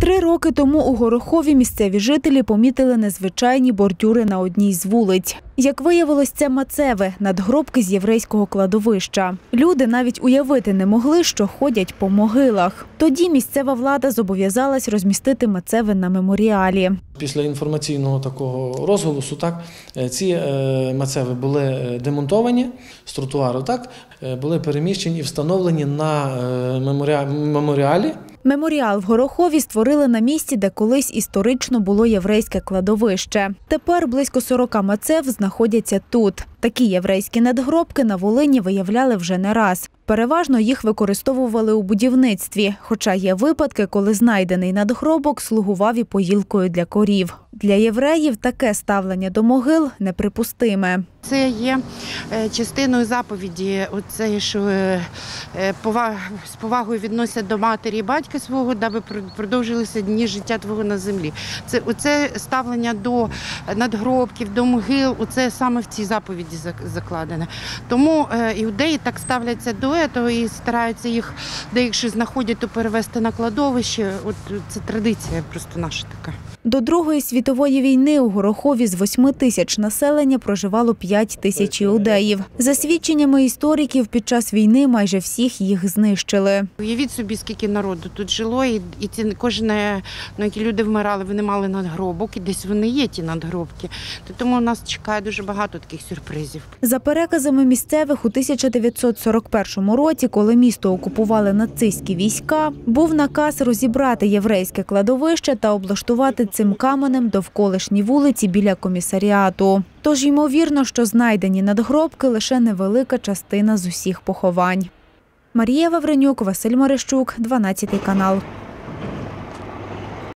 Три роки тому у Горохові місцеві жителі помітили незвичайні бордюри на одній з вулиць. Як виявилось, це мацеви надгробки з єврейського кладовища. Люди навіть уявити не могли, що ходять по могилах. Тоді місцева влада зобов'язалась розмістити мацеви на меморіалі. Після інформаційного такого розголосу, так е, ці е, мацеви були е, демонтовані з тротуару, так були переміщені і встановлені на меморіалі. Меморіал в Горохові створили на місці, де колись історично було єврейське кладовище. Тепер близько 40 мацев знаходяться тут. Такі єврейські надгробки на Волині виявляли вже не раз. Переважно їх використовували у будівництві, хоча є випадки, коли знайдений надгробок слугував і поїлкою для корів. Для євреїв таке ставлення до могил неприпустиме. Це є е, частиною заповіді, оце, що е, е, з повагою відносять до матері і батька свого, даби пр- продовжилися дні життя твого на землі. Це оце ставлення до надгробків, до могил, оце саме в цій заповіді зак- закладене. Тому е, іудеї так ставляться до цього і стараються їх, де їх ще знаходять, то перевести на кладовище. От це традиція просто наша така. До Другої світової війни у Горохові з 8 тисяч населення проживало 5 тисяч іудеїв. За свідченнями істориків, під час війни майже всіх їх знищили. Уявіть собі, скільки народу тут жило, і, і ці кожне, ну, які люди вмирали, вони мали надгробок, і десь вони є ті надгробки. То Тому нас чекає дуже багато таких сюрпризів. За переказами місцевих, у 1941 році, коли місто окупували нацистські війська, був наказ розібрати єврейське кладовище та облаштувати цим каменем довколишні вулиці біля комісаріату. Тож ймовірно, що знайдені надгробки лише невелика частина з усіх поховань. Марія Вавренюк, Василь Марищук, 12 канал.